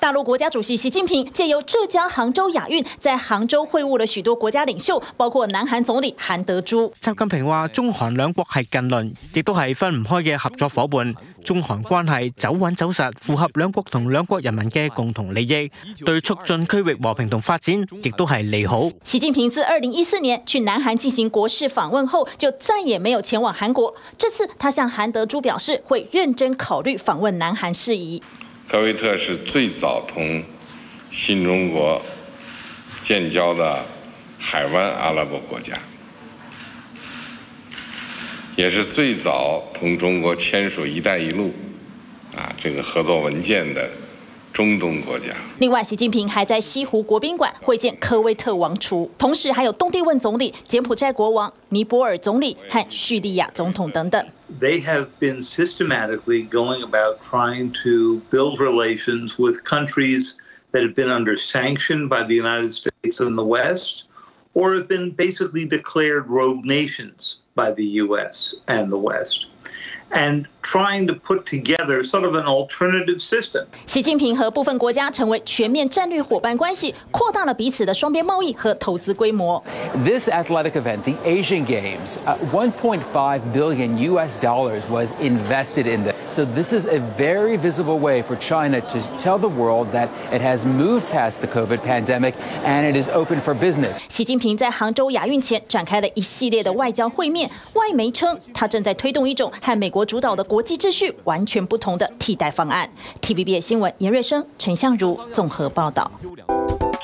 大陆国家主席习近平借由浙江杭州亚运，在杭州会晤了许多国家领袖，包括南韩总理韩德洙。习近平话，中韩两国系近邻，亦都系分唔开嘅合作伙伴。中韩关系走稳走实，符合两国同两国人民嘅共同利益，对促进区域和平同发展，亦都系利好。习近平自二零一四年去南韩进行国事访问后，就再也没有前往韩国。这次，他向韩德洙表示，会认真考虑访问南韩事宜。科威特是最早同新中国建交的海湾阿拉伯国家，也是最早同中国签署“一带一路”啊这个合作文件的。中东国家。另外，习近平还在西湖国宾馆会见科威特王储，同时还有东帝汶总理、柬埔寨国王、尼泊尔总理和叙利亚总统等等。They have been systematically going about trying to build relations with countries that have been under sanction by the United States and the West, or have been basically declared rogue nations by the US and the West. 习近平和部分国家成为全面战略伙伴关系，扩大了彼此的双边贸易和投资规模。This athletic event, the Asian Games, 1.5 billion US dollars was invested in this. So this is a very visible way for China to tell the world that it has moved past the COVID pandemic and it is open for business. 习近平在杭州亚运前展开了一系列的外交会面，外媒称他正在推动一种和美国主导的国际秩序完全不同的替代方案。TVB 新闻严瑞生、陈相如综合报道。